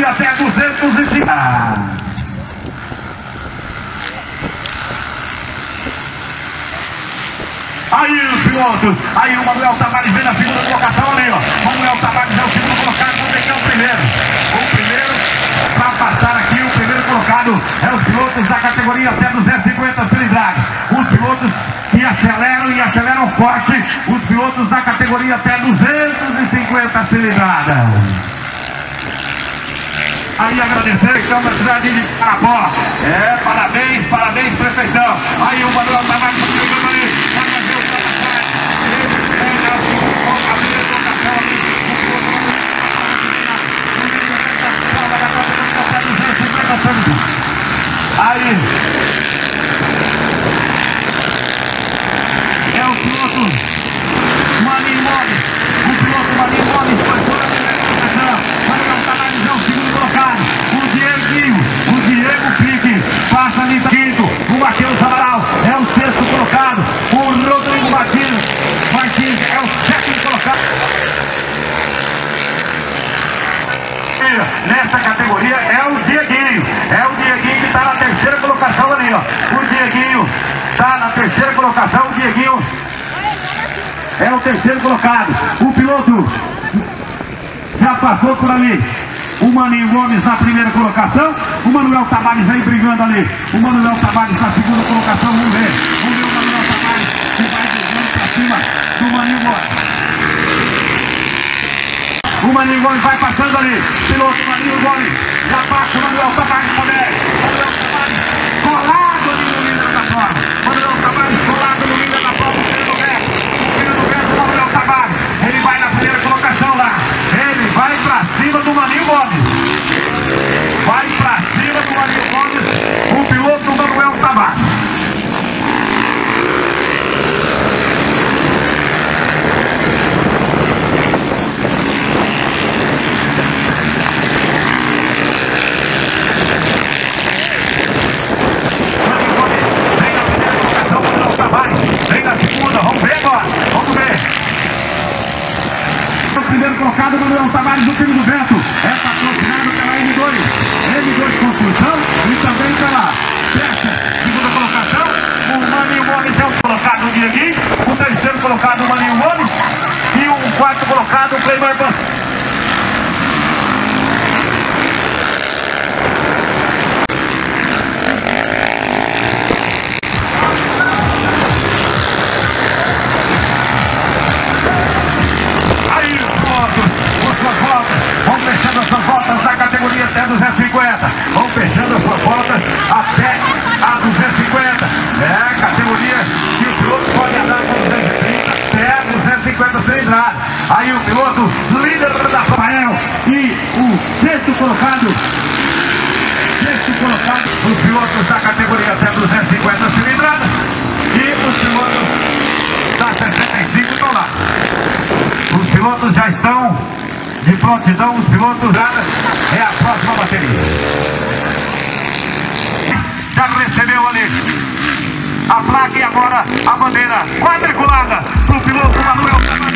categoria até 250. Aí os pilotos, aí o Manuel Tavares vem na segunda colocação ali, ó. Manuel Tavares é o segundo colocado, vamos ver quem é o primeiro. O primeiro, para passar aqui, o primeiro colocado é os pilotos da categoria até 250 cilindradas. Os pilotos que aceleram e aceleram forte, os pilotos da categoria até 250 cilindradas. Aí agradecer então da cidade de Parapó. É, parabéns, parabéns, prefeitão. Aí o Manuel Tavares chegando ali. Vai fazer ultrapassagem. Ele pega o segundo, a primeira colocação ali. Aí. É o piloto Maninho Moles. O piloto Maninho Moles foi toda a primeira colocação. Manuel Tavares é o segundo colocado. O Dieguinho, o Diego Pique passa ali quinto. O Matheus Amaral é o sexto colocado. O Rodrigo Martins, Martins é o sétimo colocado. Nessa categoria é o Dieguinho. É o Dieguinho que está na terceira colocação ali, ó. O Dieguinho está na terceira colocação. O Dieguinho é o terceiro colocado. O piloto já passou por ali. O Maninho Gomes na primeira colocação. O Manuel Tavares aí brigando ali. O Manuel Tavares na segunda colocação. Vamos ver. Vamos ver o Manuel Tavares que vai brigando para cima do Maninho Gomes. O Maninho Gomes vai passando ali. Piloto Maninho Gomes. Já passa o Manuel Tavares. Manuel Tavares colado ali no líder da prova. Manuel Tavares colado no líder da prova. O segundo lugar. O segundo lugar do Manuel Tavares. Ele vai na primeira colocação lá. Ele vai pra cima do Maninho Gomes. Vai pra cima do Maninho Gomes. O piloto Manuel Tavares. Maninho Gomes vem na primeira colocação, Manuel Tavares. Vem na segunda, vamos ver agora. Vamos ver. O primeiro colocado, Manuel Tavares do time do vento. É patrocinado pela M2. M2 Construção e também pela Peça. Segunda colocação, o Maninho Gomes é o colocado o Dieguinho. O terceiro colocado, o Maninho Gomes. E o quarto colocado, o Cleimar Bas. Aí o piloto, líder da Rafael e o sexto colocado. Sexto colocado, os pilotos da categoria até 250 cilindradas. E os pilotos da 65 estão lá. Os pilotos já estão de prontidão, os pilotos nada é a próxima bateria. Já recebeu ali a placa e agora a bandeira quadriculada para o piloto Manuel.